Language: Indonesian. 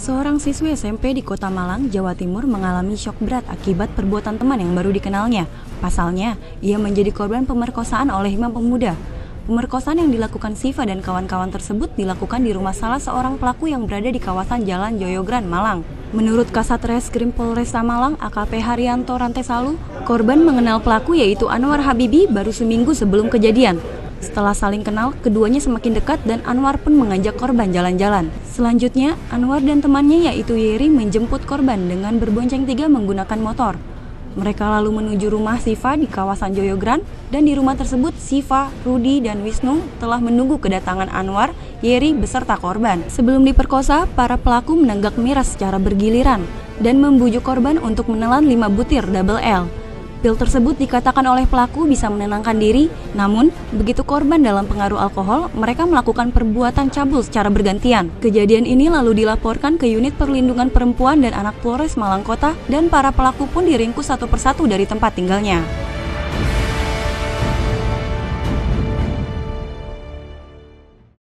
Seorang siswi SMP di Kota Malang, Jawa Timur mengalami syok berat akibat perbuatan teman yang baru dikenalnya. Pasalnya, ia menjadi korban pemerkosaan oleh lima pemuda. Pemerkosaan yang dilakukan Siva dan kawan-kawan tersebut dilakukan di rumah salah seorang pelaku yang berada di kawasan Jalan Joyogran, Malang. Menurut Kasat Reskrim Polresta Malang, AKP Haryanto Rantesalu, korban mengenal pelaku yaitu Anwar Habibi baru seminggu sebelum kejadian. Setelah saling kenal, keduanya semakin dekat dan Anwar pun mengajak korban jalan-jalan. Selanjutnya, Anwar dan temannya yaitu Yeri menjemput korban dengan berbonceng tiga menggunakan motor. Mereka lalu menuju rumah Siva di kawasan Joyogran dan di rumah tersebut Siva, Rudi, dan Wisnu telah menunggu kedatangan Anwar, Yeri beserta korban. Sebelum diperkosa, para pelaku menenggak miras secara bergiliran dan membujuk korban untuk menelan 5 butir double L. Pil tersebut dikatakan oleh pelaku bisa menenangkan diri, namun begitu korban dalam pengaruh alkohol, mereka melakukan perbuatan cabul secara bergantian. Kejadian ini lalu dilaporkan ke unit perlindungan perempuan dan anak Polres Malang Kota dan para pelaku pun diringkus satu persatu dari tempat tinggalnya.